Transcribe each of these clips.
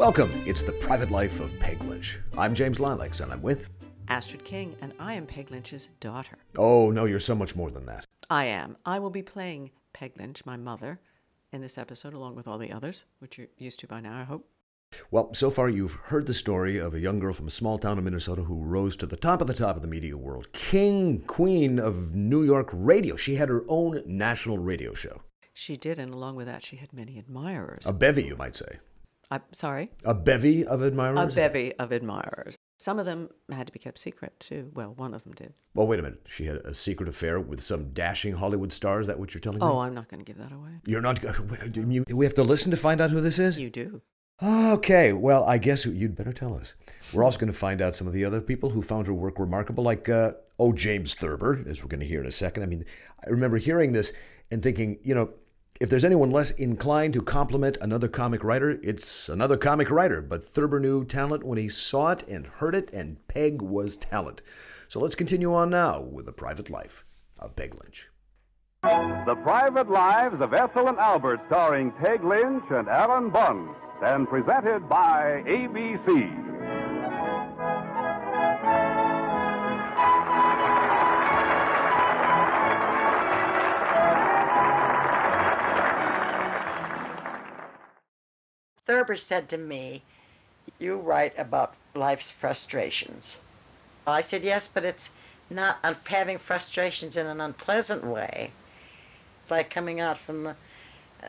Welcome. It's the private life of Peg Lynch. I'm James Lileks, and I'm with. Astrid King, and I am Peg Lynch's daughter. Oh, no, you're so much more than that. I am. I will be playing Peg Lynch, my mother, in this episode, along with all the others, which you're used to by now, I hope. Well, so far you've heard the story of a young girl from a small town in Minnesota who rose to the top of the top of the media world. King, queen of New York radio. She had her own national radio show. She did, and along with that, she had many admirers. A bevy, you might say. I'm sorry? A bevy of admirers? A bevy of admirers. Some of them had to be kept secret, too. Well, one of them did. well, wait a minute. She had a secret affair with some dashing Hollywood star. Is that what you're telling Oh, me? Oh, I'm not going to give that away. You're not. Do you- we have to listen to find out who this is? You do. Okay, well, I guess you'd better tell us. We're also going to find out some of the other people who found her work remarkable, like, uh, oh, James Thurber, as we're going to hear in a second. I mean, I remember hearing this and thinking, you know, if there's anyone less inclined to compliment another comic writer, it's another comic writer. But Thurber knew talent when he saw it and heard it, and Peg was talent. So let's continue on now with the private life of Peg Lynch. The Private Lives of Ethel and Albert, starring Peg Lynch and Alan Bunce, and presented by ABC. Thurber said to me, You write about life's frustrations. I said, Yes, but it's not having frustrations in an unpleasant way. It's like coming out from a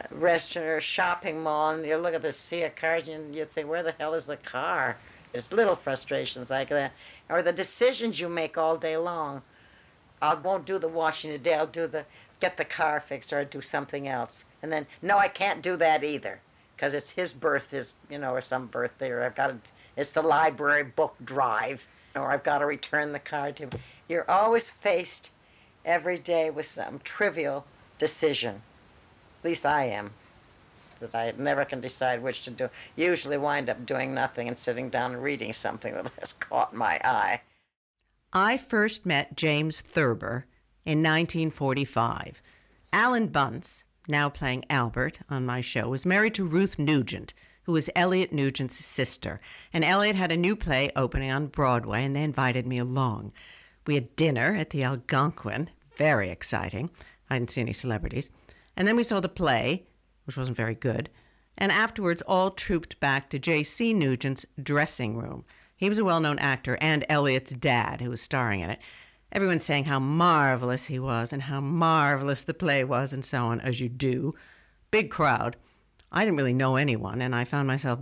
restaurant or shopping mall and you look at the sea of cars and you think, Where the hell is the car? There's little frustrations like that. Or the decisions you make all day long. I won't do the washing today. I'll do the get the car fixed or I'll do something else. And then no, I can't do that either because it's his birth, his you know, or some birthday, or I've got to. It's the library book drive, or I've got to return the card to. You're always faced every day with some trivial decision. At least I am. That I never can decide which to do. Usually wind up doing nothing and sitting down and reading something that has caught my eye. I first met James Thurber in 1945. Alan Bunce, now playing Albert on my show, was married to Ruth Nugent, who was Elliott Nugent's sister. And Elliott had a new play opening on Broadway, and they invited me along. We had dinner at the Algonquin, very exciting. I didn't see any celebrities. And then we saw the play, which wasn't very good. And afterwards, all trooped back to J.C. Nugent's dressing room. He was a well known actor and Elliott's dad, who was starring in it. Everyone saying how marvelous he was and how marvelous the play was, and so on, as you do. Big crowd. I didn't really know anyone, and I found myself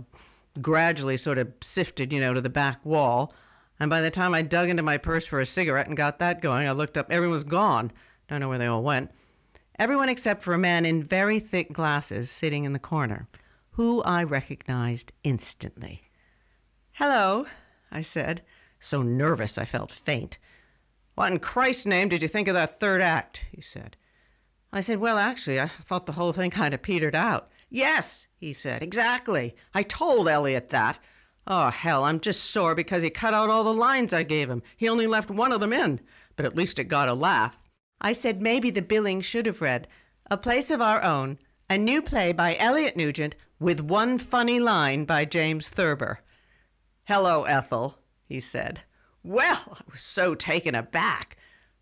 gradually sort of sifted, you know, to the back wall. And by the time I dug into my purse for a cigarette and got that going, I looked up. Everyone was gone. Don't know where they all went. Everyone except for a man in very thick glasses sitting in the corner, who I recognized instantly. Hello, I said, so nervous I felt faint. What in Christ's name did you think of that third act? he said. I said, Well, actually, I thought the whole thing kind of petered out. Yes, he said, exactly. I told Elliott that. Oh, hell, I'm just sore because he cut out all the lines I gave him. He only left one of them in, but at least it got a laugh. I said maybe the billing should have read A Place of Our Own, a new play by Elliott Nugent with one funny line by James Thurber. Hello, Ethel, he said. Well, I was so taken aback.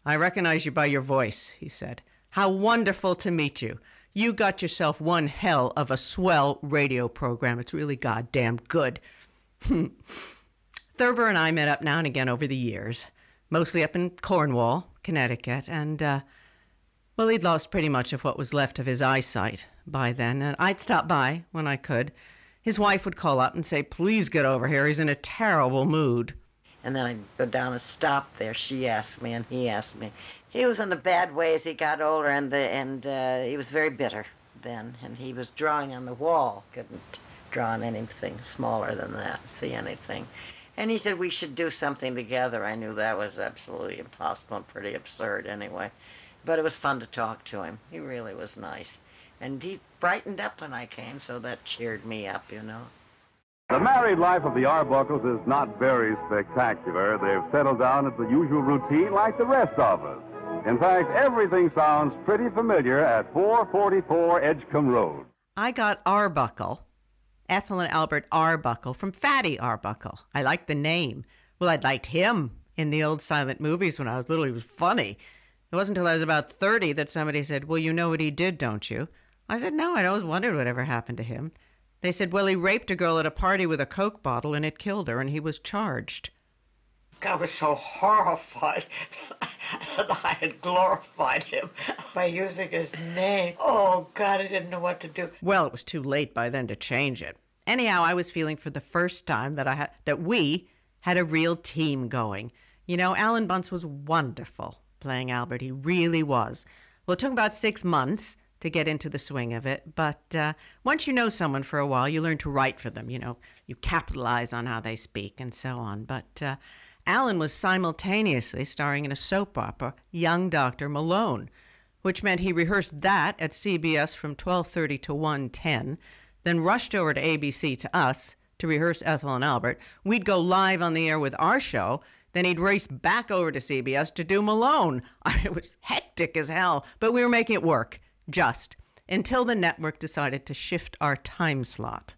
I recognize you by your voice, he said. How wonderful to meet you. You got yourself one hell of a swell radio program. It's really goddamn good. Thurber and I met up now and again over the years, mostly up in Cornwall, Connecticut, and, uh, well, he'd lost pretty much of what was left of his eyesight by then, and I'd stop by when I could. His wife would call up and say, Please get over here. He's in a terrible mood. And then I'd go down and stop there. She asked me, and he asked me. He was in a bad way as he got older, and the and uh, he was very bitter then. And he was drawing on the wall. Couldn't draw on anything smaller than that. See anything. And he said we should do something together. I knew that was absolutely impossible and pretty absurd anyway. But it was fun to talk to him. He really was nice. And he brightened up when I came, so that cheered me up, you know. The married life of the Arbuckles is not very spectacular. They've settled down into the usual routine like the rest of us. In fact, everything sounds pretty familiar at 444 Edgecombe Road. I got Arbuckle, Ethel and Albert Arbuckle from Fatty Arbuckle. I liked the name. Well, I'd liked him in the old silent movies when I was little. He was funny. It wasn't until I was about 30 that somebody said, Well, you know what he did, don't you? I said, No, I'd always wondered whatever happened to him. They said, Well, he raped a girl at a party with a Coke bottle and it killed her, and he was charged. I was so horrified that I had glorified him by using his name. Oh, God, I didn't know what to do. Well, it was too late by then to change it. Anyhow, I was feeling for the first time that I had that we had a real team going. You know, Alan Bunce was wonderful playing Albert. He really was. Well, it took about six months to get into the swing of it, but uh, once you know someone for a while, you learn to write for them. You know, you capitalize on how they speak and so on. But uh, Alan was simultaneously starring in a soap opera, Young Dr. Malone, which meant he rehearsed that at CBS from 12:30 to 1:10, then rushed over to ABC to us to rehearse Ethel and Albert. We'd go live on the air with our show, then he'd race back over to CBS to do Malone. It was hectic as hell, but we were making it work, just until the network decided to shift our time slot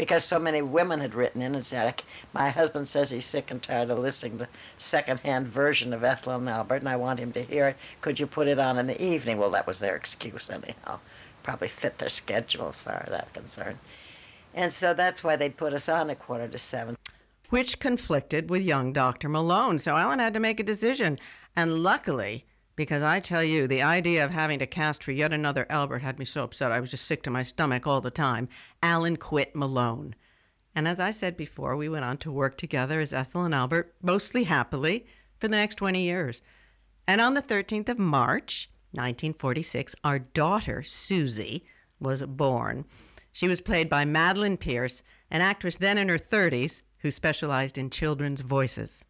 because so many women had written in and said, My husband says he's sick and tired of listening to the secondhand version of Ethel and Albert, and I want him to hear it. Could you put it on in the evening? Well, that was their excuse, anyhow. Probably fit their schedule as far as that concerned. And so that's why they put us on at quarter to seven. Which conflicted with young Dr. Malone. So Alan had to make a decision. And luckily, because I tell you, the idea of having to cast for yet another Albert had me so upset I was just sick to my stomach all the time. Alan quit Malone. And as I said before, we went on to work together as Ethel and Albert, mostly happily, for the next 20 years. And on the 13th of March, 1946, our daughter, Susie, was born. She was played by Madeline Pierce, an actress then in her 30s who specialized in children's voices.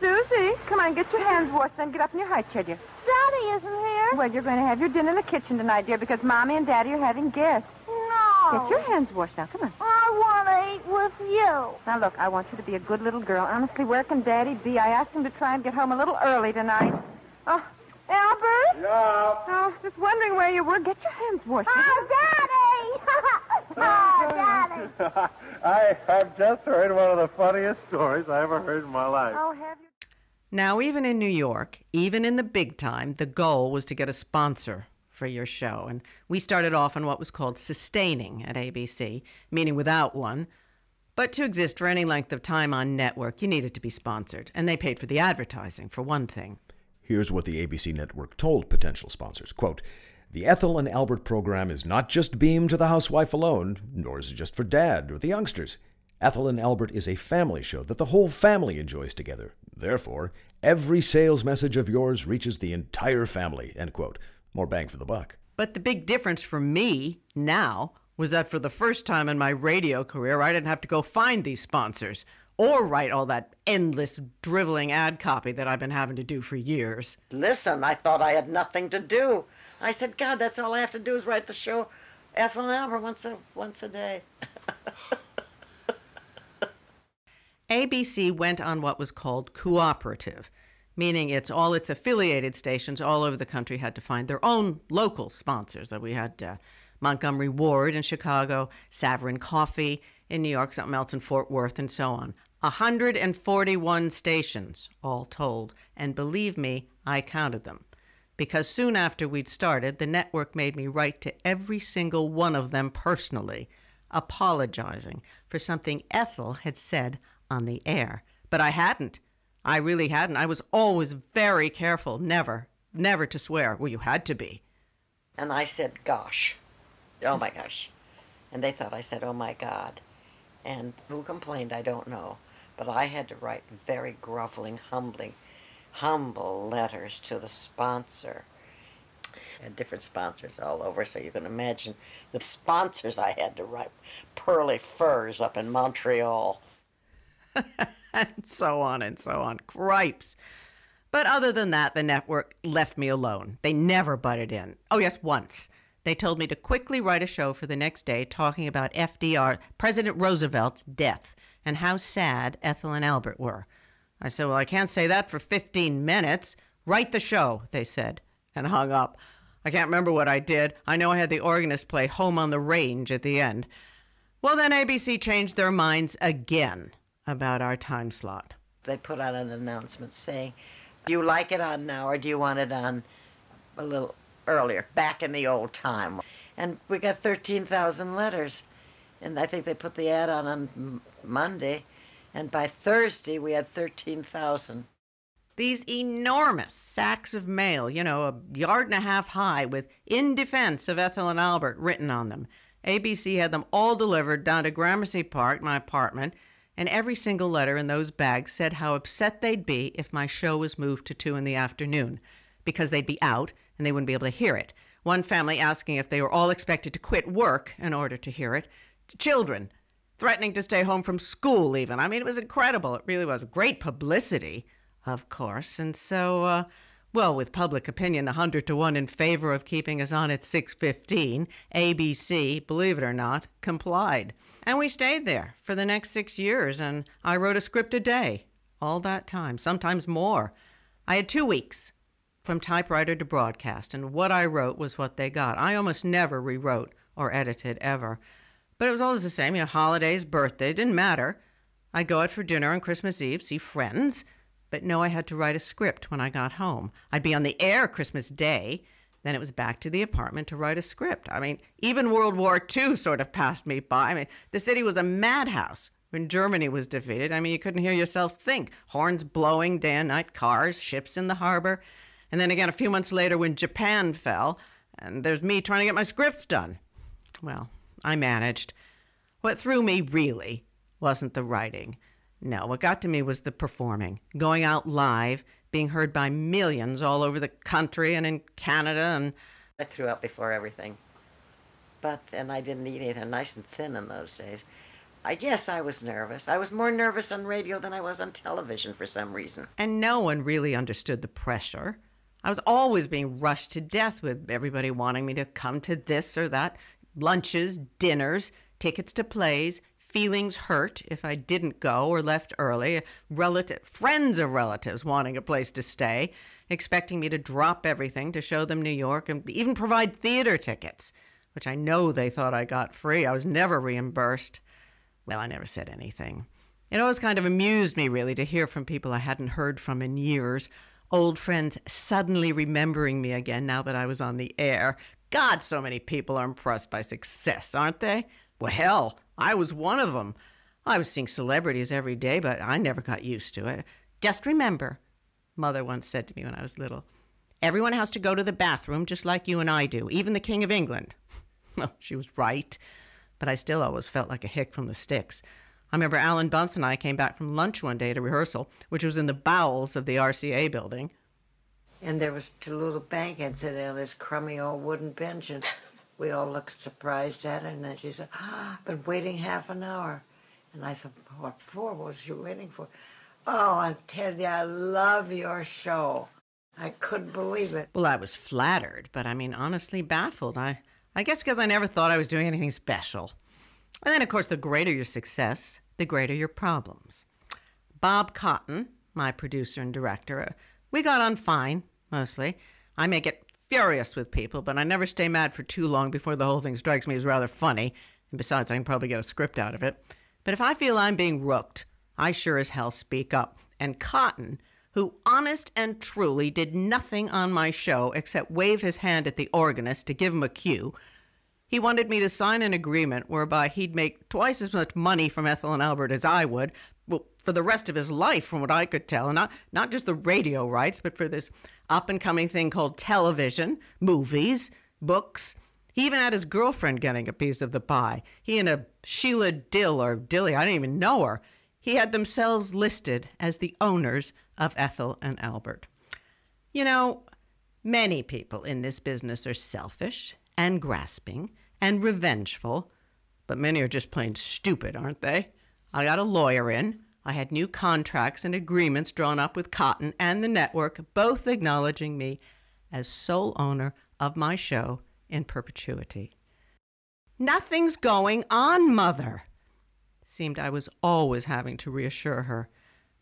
Susie, come on, get your hands washed, then get up in your high chair, dear. Daddy isn't here. Well, you're going to have your dinner in the kitchen tonight, dear, because Mommy and Daddy are having guests. No. Get your hands washed now. Come on. I want to eat with you. Now, look, I want you to be a good little girl. Honestly, where can Daddy be? I asked him to try and get home a little early tonight. Oh, Albert? Yeah. Oh, just wondering where you were. Get your hands washed. Oh, Daddy! oh, Daddy! I, I've just heard one of the funniest stories I ever heard in my life. Oh, have you? Now, even in New York, even in the big time, the goal was to get a sponsor for your show. And we started off on what was called sustaining at ABC, meaning without one. But to exist for any length of time on network, you needed to be sponsored. And they paid for the advertising, for one thing. Here's what the ABC network told potential sponsors quote, The Ethel and Albert program is not just beamed to the housewife alone, nor is it just for dad or the youngsters. Ethel and Albert is a family show that the whole family enjoys together. Therefore, every sales message of yours reaches the entire family. End quote. More bang for the buck. But the big difference for me now was that for the first time in my radio career, I didn't have to go find these sponsors or write all that endless, driveling ad copy that I've been having to do for years. Listen, I thought I had nothing to do. I said, God, that's all I have to do is write the show Ethel and Albert once a, once a day. ABC went on what was called cooperative, meaning it's all its affiliated stations all over the country had to find their own local sponsors. We had uh, Montgomery Ward in Chicago, Savarin Coffee in New York, something else in Fort Worth, and so on. 141 stations, all told. And believe me, I counted them. Because soon after we'd started, the network made me write to every single one of them personally, apologizing for something Ethel had said on the air. But I hadn't. I really hadn't. I was always very careful, never, never to swear. Well, you had to be. And I said, gosh. Oh my gosh. And they thought I said, oh my God. And who complained, I don't know. But I had to write very groveling, humbling, humble letters to the sponsor. And different sponsors all over, so you can imagine the sponsors I had to write. Pearly Furs up in Montreal. And so on and so on. Cripes. But other than that, the network left me alone. They never butted in. Oh, yes, once. They told me to quickly write a show for the next day talking about FDR, President Roosevelt's death, and how sad Ethel and Albert were. I said, Well, I can't say that for 15 minutes. Write the show, they said, and hung up. I can't remember what I did. I know I had the organist play Home on the Range at the end. Well, then ABC changed their minds again about our time slot. They put out an announcement saying, Do you like it on now or do you want it on a little earlier, back in the old time? And we got 13,000 letters. And I think they put the ad on on Monday. And by Thursday, we had 13,000. These enormous sacks of mail, you know, a yard and a half high, with In Defense of Ethel and Albert written on them. ABC had them all delivered down to Gramercy Park, my apartment, and every single letter in those bags said how upset they'd be if my show was moved to 2 in the afternoon, because they'd be out and they wouldn't be able to hear it. One family asking if they were all expected to quit work in order to hear it. Children threatening to stay home from school, even. I mean, it was incredible. It really was. Great publicity, of course. And so, uh, well, with public opinion 100 to 1 in favor of keeping us on at 6:15, ABC, believe it or not, complied. And we stayed there for the next 6 years and I wrote a script a day all that time, sometimes more. I had 2 weeks from typewriter to broadcast, and what I wrote was what they got. I almost never rewrote or edited ever. But it was always the same, you know, holidays, birthdays, didn't matter. I'd go out for dinner on Christmas Eve, see friends, but no, I had to write a script when I got home. I'd be on the air Christmas Day, then it was back to the apartment to write a script. I mean, even World War II sort of passed me by. I mean, the city was a madhouse when Germany was defeated. I mean, you couldn't hear yourself think. Horns blowing, day and night, cars, ships in the harbor. And then again, a few months later, when Japan fell, and there's me trying to get my scripts done. Well, I managed. What threw me really wasn't the writing. No, what got to me was the performing, going out live, being heard by millions all over the country and in Canada and I threw up before everything. But, and I didn't eat anything nice and thin in those days. I guess I was nervous. I was more nervous on radio than I was on television for some reason. and no one really understood the pressure. I was always being rushed to death with everybody wanting me to come to this or that lunches, dinners, tickets to plays, feelings hurt if I didn't go or left early, relative, friends of relatives wanting a place to stay, expecting me to drop everything to show them New York and even provide theater tickets, which I know they thought I got free. I was never reimbursed. Well, I never said anything. It always kind of amused me, really, to hear from people I hadn't heard from in years. Old friends suddenly remembering me again now that I was on the air. God, so many people are impressed by success, aren't they? Well, hell, I was one of them. I was seeing celebrities every day, but I never got used to it. Just remember, Mother once said to me when I was little, everyone has to go to the bathroom just like you and I do, even the King of England. Well, she was right, but I still always felt like a hick from the sticks. I remember Alan Bunce and I came back from lunch one day to rehearsal, which was in the bowels of the RCA building. And there was Tallulah Bankhead sitting on this crummy old wooden bench, and we all looked surprised at her. And then she said, ah, "I've been waiting half an hour." And I thought, "What for? What was she waiting for?" Oh, I tell you, I love your show. I couldn't believe it. Well, I was flattered, but I mean, honestly baffled. I, I guess because I never thought I was doing anything special. And then, of course, the greater your success, the greater your problems. Bob Cotton, my producer and director, uh, we got on fine, mostly. I may get furious with people, but I never stay mad for too long before the whole thing strikes me as rather funny. And besides, I can probably get a script out of it. But if I feel I'm being rooked, I sure as hell speak up. And Cotton, who honest and truly did nothing on my show except wave his hand at the organist to give him a cue, he wanted me to sign an agreement whereby he'd make twice as much money from Ethel and Albert as I would, for the rest of his life, from what I could tell. And not, not just the radio rights, but for this up and coming thing called television, movies, books. He even had his girlfriend getting a piece of the pie. He and a Sheila Dill or Dilly, I didn't even know her. He had themselves listed as the owners of Ethel and Albert. You know, many people in this business are selfish and grasping and revengeful, but many are just plain stupid, aren't they? I got a lawyer in. I had new contracts and agreements drawn up with Cotton and the network, both acknowledging me as sole owner of my show in perpetuity. Nothing's going on, Mother. Seemed I was always having to reassure her.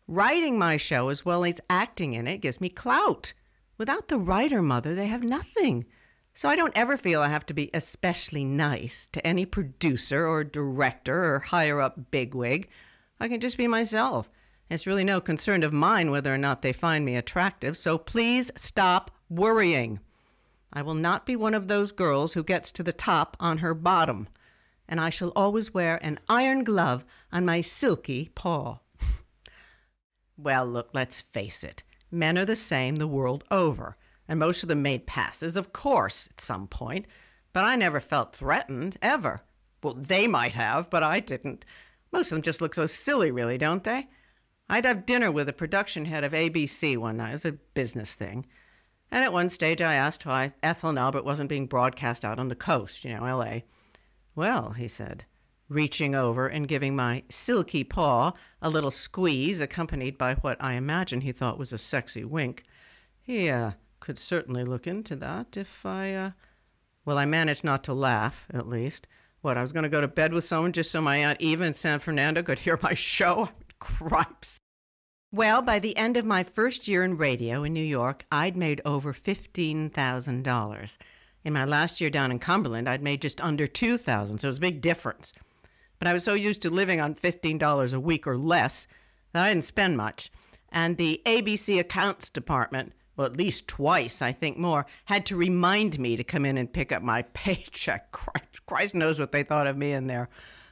Writing my show as well as acting in it gives me clout. Without the writer, Mother, they have nothing. So I don't ever feel I have to be especially nice to any producer or director or higher up bigwig. I can just be myself. It's really no concern of mine whether or not they find me attractive, so please stop worrying. I will not be one of those girls who gets to the top on her bottom, and I shall always wear an iron glove on my silky paw. well, look, let's face it. Men are the same the world over and most of them made passes, of course, at some point, but I never felt threatened, ever. Well, they might have, but I didn't. Most of them just look so silly, really, don't they? I'd have dinner with the production head of ABC one night. It was a business thing. And at one stage, I asked why Ethel and Albert wasn't being broadcast out on the coast, you know, LA. Well, he said, reaching over and giving my silky paw a little squeeze, accompanied by what I imagine he thought was a sexy wink. He, uh, could certainly look into that if I, uh, well, I managed not to laugh, at least. What, I was going to go to bed with someone just so my Aunt Eva in San Fernando could hear my show? Cripes. Well, by the end of my first year in radio in New York, I'd made over $15,000. In my last year down in Cumberland, I'd made just under 2000 so it was a big difference. But I was so used to living on $15 a week or less that I didn't spend much. And the ABC accounts department well, at least twice, I think more, had to remind me to come in and pick up my paycheck. Christ, Christ knows what they thought of me in there.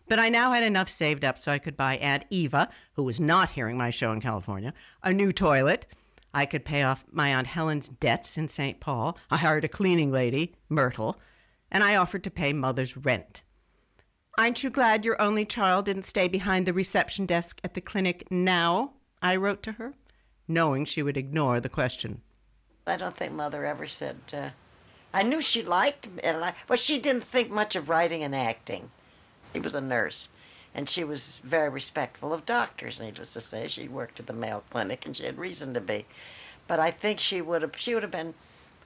But I now had enough saved up so I could buy Aunt Eva, who was not hearing my show in California, a new toilet. I could pay off my Aunt Helen's debts in St. Paul. I hired a cleaning lady, Myrtle, and I offered to pay Mother's rent. Aren't you glad your only child didn't stay behind the reception desk at the clinic now? I wrote to her, knowing she would ignore the question. I don't think mother ever said. Uh, I knew she liked me, but she didn't think much of writing and acting. She was a nurse, and she was very respectful of doctors. Needless to say, she worked at the Mayo Clinic, and she had reason to be. But I think she would have. She would have been,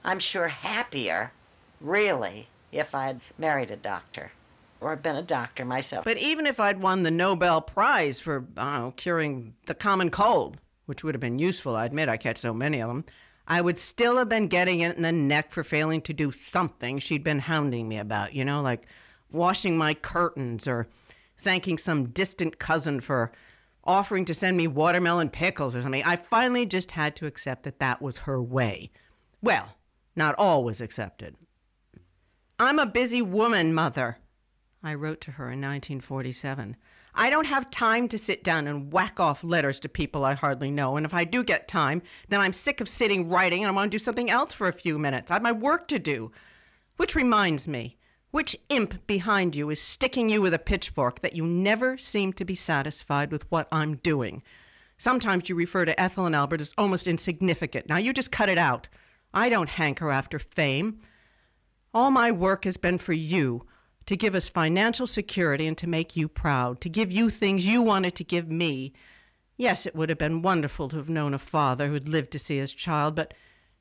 I'm sure, happier, really, if I'd married a doctor or been a doctor myself. But even if I'd won the Nobel Prize for, I don't know, curing the common cold, which would have been useful, I admit I catch so many of them, I would still have been getting it in the neck for failing to do something she'd been hounding me about, you know, like washing my curtains or thanking some distant cousin for offering to send me watermelon pickles or something. I finally just had to accept that that was her way. Well, not always accepted. I'm a busy woman, mother, I wrote to her in 1947. I don't have time to sit down and whack off letters to people I hardly know. And if I do get time, then I'm sick of sitting writing and I want to do something else for a few minutes. I have my work to do. Which reminds me, which imp behind you is sticking you with a pitchfork that you never seem to be satisfied with what I'm doing? Sometimes you refer to Ethel and Albert as almost insignificant. Now you just cut it out. I don't hanker after fame. All my work has been for you to give us financial security and to make you proud, to give you things you wanted to give me. Yes, it would have been wonderful to have known a father who'd lived to see his child, but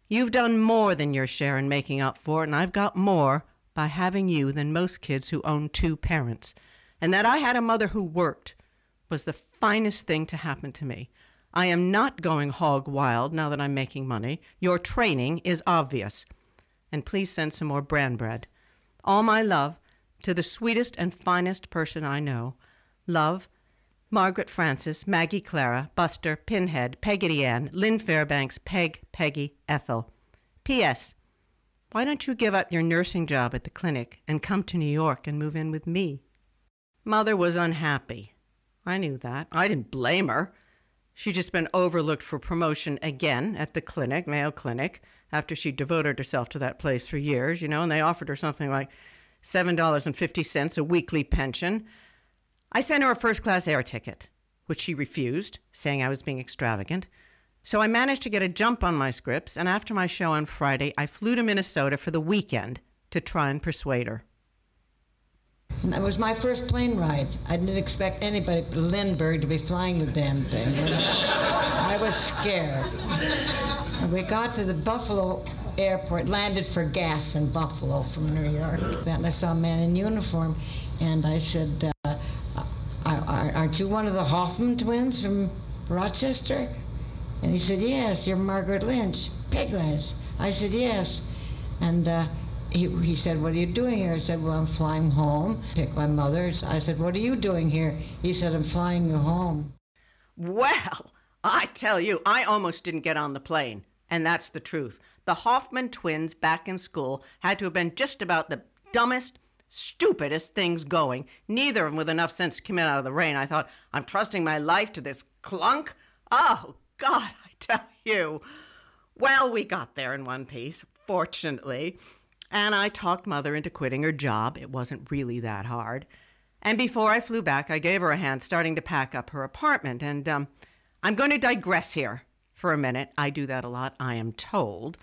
you've done more than your share in making up for it, and I've got more by having you than most kids who own two parents. And that I had a mother who worked was the finest thing to happen to me. I am not going hog wild now that I'm making money. Your training is obvious. And please send some more bran bread. All my love, to the sweetest and finest person I know. Love, Margaret Francis, Maggie Clara, Buster, Pinhead, Peggotty Ann, Lynn Fairbanks, Peg, Peggy, Ethel. P.S. Why don't you give up your nursing job at the clinic and come to New York and move in with me? Mother was unhappy. I knew that. I didn't blame her. She'd just been overlooked for promotion again at the clinic, Mayo Clinic, after she devoted herself to that place for years, you know, and they offered her something like $7.50 a weekly pension. I sent her a first class air ticket, which she refused, saying I was being extravagant. So I managed to get a jump on my scripts, and after my show on Friday, I flew to Minnesota for the weekend to try and persuade her. That was my first plane ride. I didn't expect anybody but Lindbergh to be flying the damn thing. I was scared. We got to the Buffalo airport, landed for gas in Buffalo from New York. And I saw a man in uniform, and I said, uh, Aren't you one of the Hoffman twins from Rochester? And he said, Yes, you're Margaret Lynch, Peg Lynch. I said, Yes. And uh, he, he said, What are you doing here? I said, Well, I'm flying home. Pick my mother. I said, What are you doing here? He said, I'm flying you home. Well, I tell you, I almost didn't get on the plane. And that's the truth. The Hoffman twins back in school had to have been just about the dumbest, stupidest things going. Neither of them with enough sense to come in out of the rain. I thought, I'm trusting my life to this clunk. Oh, God, I tell you. Well, we got there in one piece, fortunately. And I talked Mother into quitting her job. It wasn't really that hard. And before I flew back, I gave her a hand starting to pack up her apartment. And um, I'm going to digress here for a minute. I do that a lot, I am told.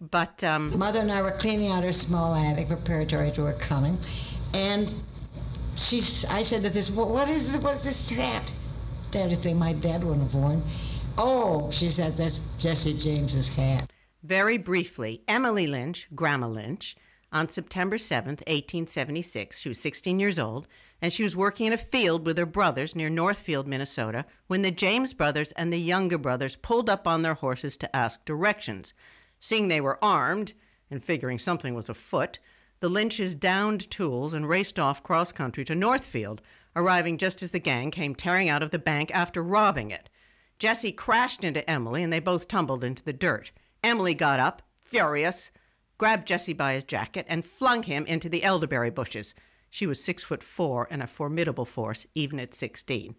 But um, Mother and I were cleaning out her small attic preparatory to her coming, and she's. I said to this, "What is this? What is this hat?" Only thing my dad wouldn't have worn. Oh, she said, "That's Jesse James's hat." very briefly, Emily Lynch, Grandma Lynch, on September 7th, 1876, she was 16 years old, and she was working in a field with her brothers near Northfield, Minnesota, when the James brothers and the Younger brothers pulled up on their horses to ask directions. Seeing they were armed, and figuring something was afoot, the Lynches downed tools and raced off cross country to Northfield, arriving just as the gang came tearing out of the bank after robbing it. Jesse crashed into Emily, and they both tumbled into the dirt. Emily got up, furious, grabbed Jesse by his jacket, and flung him into the elderberry bushes. She was six foot four and a formidable force, even at 16.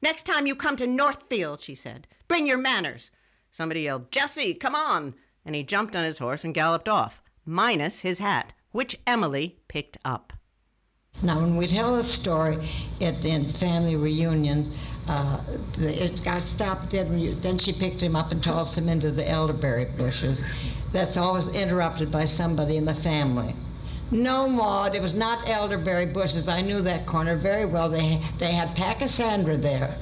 Next time you come to Northfield, she said, bring your manners. Somebody yelled, Jesse, come on! And he jumped on his horse and galloped off, minus his hat, which Emily picked up. Now, when we tell the story at the family reunions, uh, it got stopped dead. Then she picked him up and tossed him into the elderberry bushes. That's always interrupted by somebody in the family. No, Maud, it was not elderberry bushes. I knew that corner very well. They they had pachysandra there.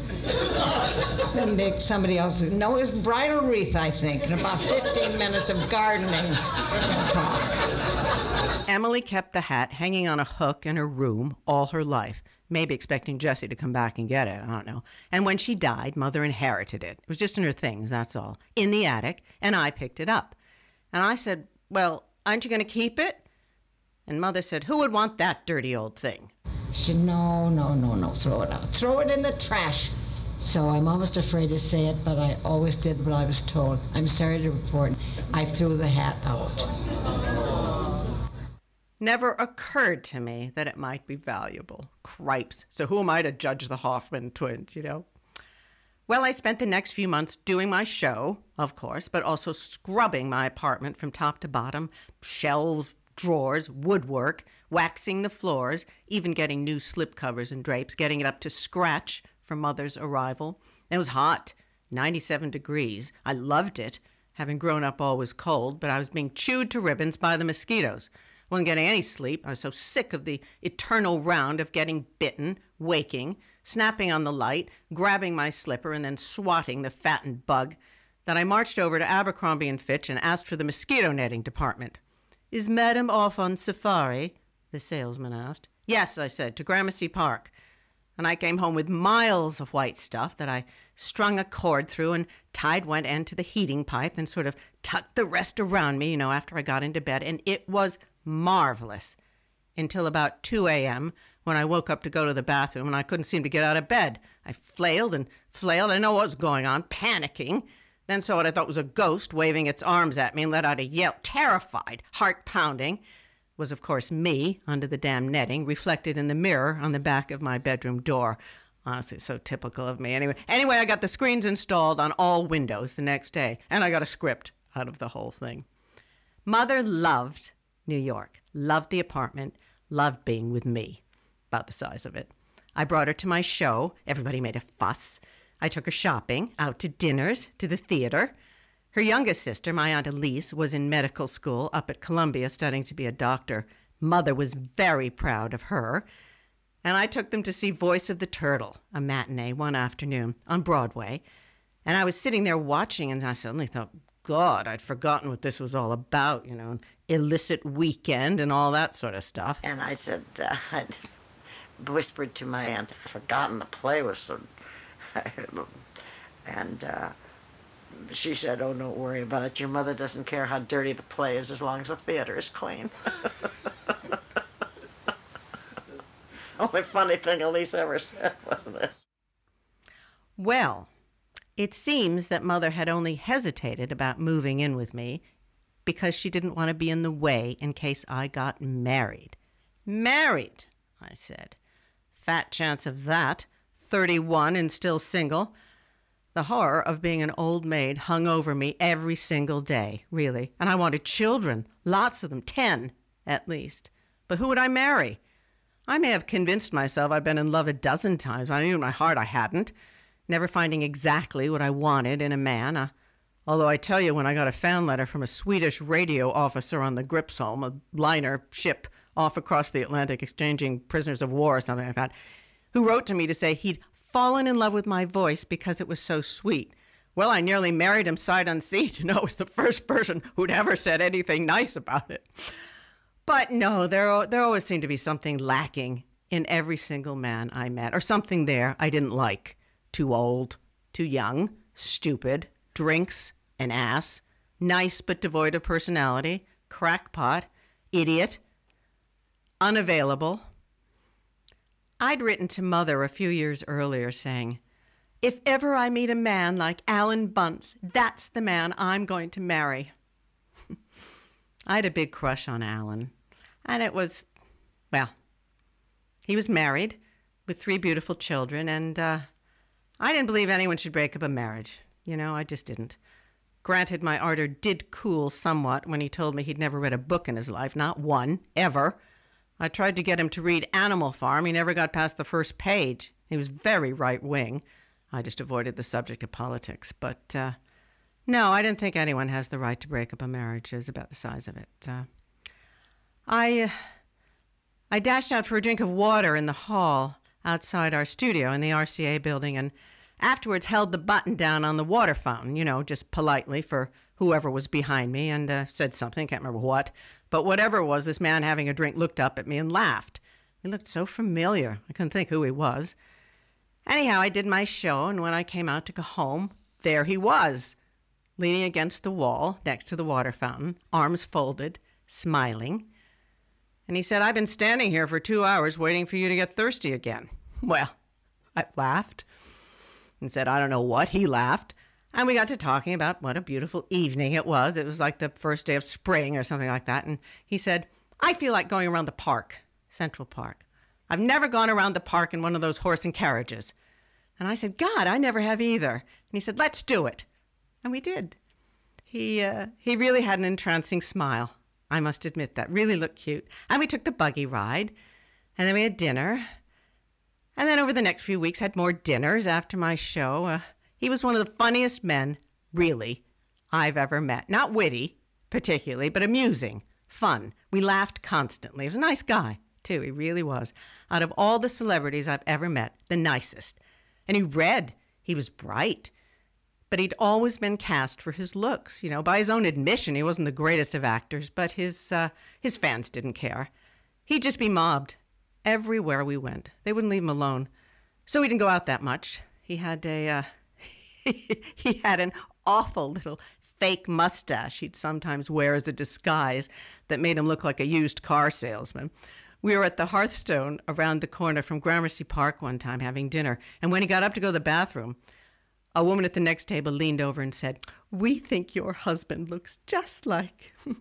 then they, somebody else no, it was bridal wreath, I think, and about 15 minutes of gardening talk. Emily kept the hat hanging on a hook in her room all her life, maybe expecting Jesse to come back and get it. I don't know. And when she died, Mother inherited it. It was just in her things, that's all, in the attic, and I picked it up. And I said, Well, aren't you going to keep it? And Mother said, Who would want that dirty old thing? She said, no, no, no, no, throw it out. Throw it in the trash. So I'm almost afraid to say it, but I always did what I was told. I'm sorry to report, I threw the hat out. Never occurred to me that it might be valuable. Cripes. So who am I to judge the Hoffman twins, you know? Well, I spent the next few months doing my show, of course, but also scrubbing my apartment from top to bottom shelves, drawers, woodwork, waxing the floors, even getting new slipcovers and drapes, getting it up to scratch for Mother's arrival. It was hot, 97 degrees. I loved it. Having grown up always cold, but I was being chewed to ribbons by the mosquitoes. Wasn't getting any sleep. I was so sick of the eternal round of getting bitten, waking, snapping on the light, grabbing my slipper, and then swatting the fattened bug that I marched over to Abercrombie and Fitch and asked for the mosquito netting department. Is Madam off on safari? the salesman asked. Yes, I said, to Gramercy Park. And I came home with miles of white stuff that I strung a cord through and tied one end to the heating pipe and sort of tucked the rest around me, you know, after I got into bed. And it was marvelous until about 2 a.m. when I woke up to go to the bathroom and I couldn't seem to get out of bed. I flailed and flailed. I know what was going on, panicking. Then saw what I thought was a ghost waving its arms at me and let out a yell, terrified, heart pounding. Was, of course, me under the damn netting, reflected in the mirror on the back of my bedroom door. Honestly, so typical of me. Anyway, anyway, I got the screens installed on all windows the next day, and I got a script out of the whole thing. Mother loved New York, loved the apartment, loved being with me, about the size of it. I brought her to my show. Everybody made a fuss. I took her shopping, out to dinners, to the theater. Her youngest sister, my Aunt Elise, was in medical school up at Columbia studying to be a doctor. Mother was very proud of her. And I took them to see Voice of the Turtle, a matinee one afternoon on Broadway. And I was sitting there watching, and I suddenly thought, God, I'd forgotten what this was all about, you know, illicit weekend and all that sort of stuff. And I said, uh, I whispered to my aunt, I'd forgotten the play was so. And uh, she said, Oh, don't worry about it. Your mother doesn't care how dirty the play is as long as the theater is clean. Only funny thing Elise ever said, wasn't it? Well, it seems that Mother had only hesitated about moving in with me because she didn't want to be in the way in case I got married. Married, I said. Fat chance of that. 31 and still single. The horror of being an old maid hung over me every single day, really. And I wanted children, lots of them, 10 at least. But who would I marry? I may have convinced myself I'd been in love a dozen times. I knew in my heart I hadn't, never finding exactly what I wanted in a man. Uh, although I tell you, when I got a fan letter from a Swedish radio officer on the Gripsholm, a liner ship off across the Atlantic exchanging prisoners of war or something like that, who wrote to me to say he'd fallen in love with my voice because it was so sweet. Well, I nearly married him sight unseen to know it was the first person who'd ever said anything nice about it. But no, there, there always seemed to be something lacking in every single man I met, or something there I didn't like. Too old, too young, stupid, drinks, an ass, nice but devoid of personality, crackpot, idiot, unavailable. I'd written to Mother a few years earlier saying, If ever I meet a man like Alan Bunce, that's the man I'm going to marry. I had a big crush on Alan. And it was, well, he was married with three beautiful children, and uh, I didn't believe anyone should break up a marriage. You know, I just didn't. Granted, my ardor did cool somewhat when he told me he'd never read a book in his life, not one, ever. I tried to get him to read Animal Farm. He never got past the first page. He was very right wing. I just avoided the subject of politics. But uh, no, I didn't think anyone has the right to break up a marriage. Is about the size of it. Uh, I, uh, I dashed out for a drink of water in the hall outside our studio in the RCA building and afterwards held the button down on the water fountain, you know, just politely for whoever was behind me and uh, said something, can't remember what. But whatever it was, this man having a drink looked up at me and laughed. He looked so familiar. I couldn't think who he was. Anyhow, I did my show, and when I came out to go home, there he was, leaning against the wall next to the water fountain, arms folded, smiling. And he said, I've been standing here for two hours waiting for you to get thirsty again. Well, I laughed and said, I don't know what. He laughed. And we got to talking about what a beautiful evening it was. It was like the first day of spring or something like that. And he said, I feel like going around the park, Central Park. I've never gone around the park in one of those horse and carriages. And I said, God, I never have either. And he said, Let's do it. And we did. He, uh, he really had an entrancing smile. I must admit that. Really looked cute. And we took the buggy ride. And then we had dinner. And then over the next few weeks, had more dinners after my show. Uh, he was one of the funniest men, really, I've ever met. Not witty, particularly, but amusing, fun. We laughed constantly. He was a nice guy, too. He really was. Out of all the celebrities I've ever met, the nicest. And he read. He was bright. But he'd always been cast for his looks. You know, by his own admission, he wasn't the greatest of actors, but his, uh, his fans didn't care. He'd just be mobbed everywhere we went. They wouldn't leave him alone. So he didn't go out that much. He had a uh, he had an awful little fake mustache he'd sometimes wear as a disguise that made him look like a used car salesman. We were at the Hearthstone around the corner from Gramercy Park one time having dinner, and when he got up to go to the bathroom, a woman at the next table leaned over and said, We think your husband looks just like.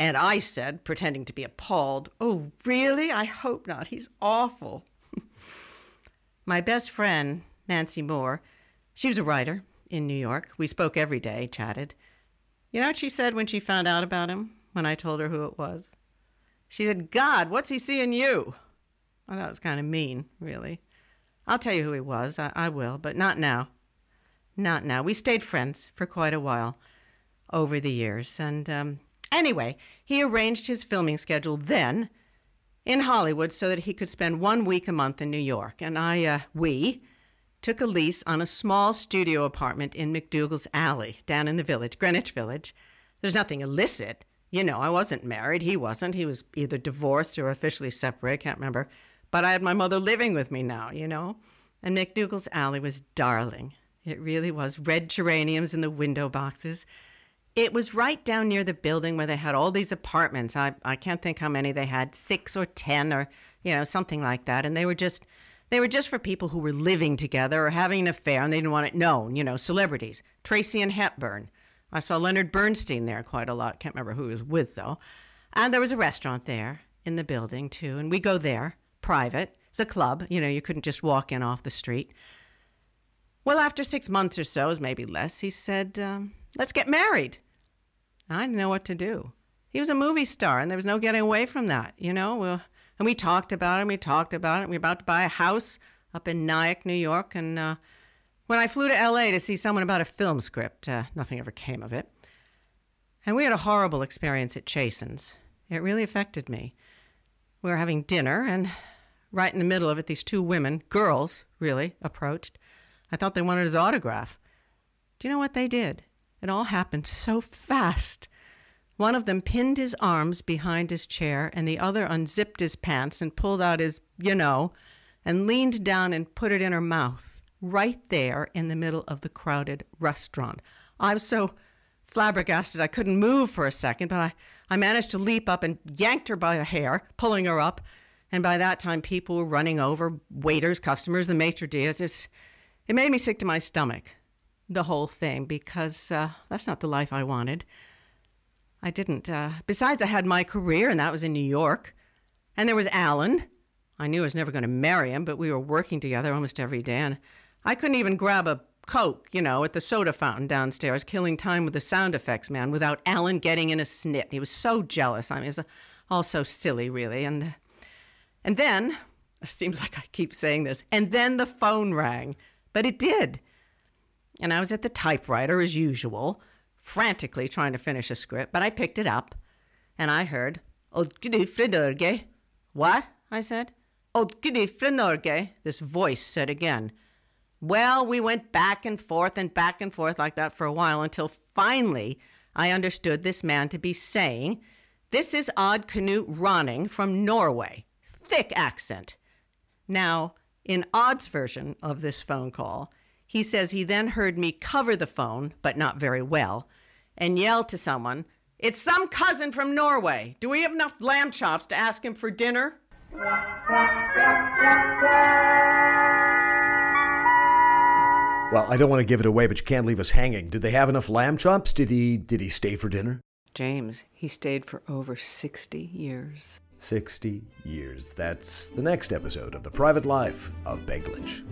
And I said, pretending to be appalled, Oh, really? I hope not. He's awful. My best friend, Nancy Moore, she was a writer in New York. We spoke every day, chatted. You know what she said when she found out about him, when I told her who it was? She said, God, what's he seeing you? I thought it was kind of mean, really. I'll tell you who he was. I, I will, but not now. Not now. We stayed friends for quite a while over the years, and um, Anyway, he arranged his filming schedule then in Hollywood so that he could spend one week a month in New York. And I, uh, we, took a lease on a small studio apartment in MacDougal's Alley down in the village, Greenwich Village. There's nothing illicit. You know, I wasn't married. He wasn't. He was either divorced or officially separated. Can't remember. But I had my mother living with me now, you know. And MacDougal's Alley was darling. It really was. Red geraniums in the window boxes. It was right down near the building where they had all these apartments. I, I can't think how many they had, six or ten or, you know, something like that. And they were just they were just for people who were living together or having an affair and they didn't want it known, you know, celebrities. Tracy and Hepburn. I saw Leonard Bernstein there quite a lot. Can't remember who he was with though. And there was a restaurant there in the building too. And we go there, private. It's a club, you know, you couldn't just walk in off the street. Well, after six months or so, maybe less, he said, um, Let's get married. I didn't know what to do. He was a movie star, and there was no getting away from that, you know. Well, and we talked about it, and we talked about it. We were about to buy a house up in Nyack, New York, and uh, when I flew to LA to see someone about a film script, uh, nothing ever came of it. And we had a horrible experience at Chasen's. It really affected me. We were having dinner, and right in the middle of it, these two women, girls, really, approached. I thought they wanted his autograph. Do you know what they did? It all happened so fast. One of them pinned his arms behind his chair, and the other unzipped his pants and pulled out his, you know, and leaned down and put it in her mouth, right there in the middle of the crowded restaurant. I was so flabbergasted I couldn't move for a second, but I, I managed to leap up and yanked her by the hair, pulling her up. And by that time, people were running over waiters, customers, the maitre d's. It's, it made me sick to my stomach the whole thing because uh, that's not the life I wanted. I didn't. Uh, besides, I had my career, and that was in New York. And there was Alan. I knew I was never going to marry him, but we were working together almost every day. And I couldn't even grab a Coke, you know, at the soda fountain downstairs, killing time with the sound effects man without Alan getting in a snit. He was so jealous. I mean, it was all so silly, really. And, and then, it seems like I keep saying this, and then the phone rang. But it did and I was at the typewriter as usual, frantically trying to finish a script, but I picked it up and I heard. What? I said. This voice said again. Well, we went back and forth and back and forth like that for a while until finally I understood this man to be saying, This is Odd Knut Ronning from Norway. Thick accent. Now, in Odd's version of this phone call, he says he then heard me cover the phone, but not very well, and yell to someone, It's some cousin from Norway. Do we have enough lamb chops to ask him for dinner? Well, I don't want to give it away, but you can't leave us hanging. Did they have enough lamb chops? Did he did he stay for dinner? James, he stayed for over 60 years. 60 years. That's the next episode of The Private Life of Peg Lynch.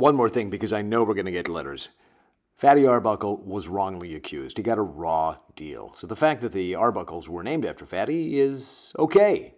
One more thing, because I know we're going to get letters. Fatty Arbuckle was wrongly accused. He got a raw deal. So the fact that the Arbuckles were named after Fatty is okay.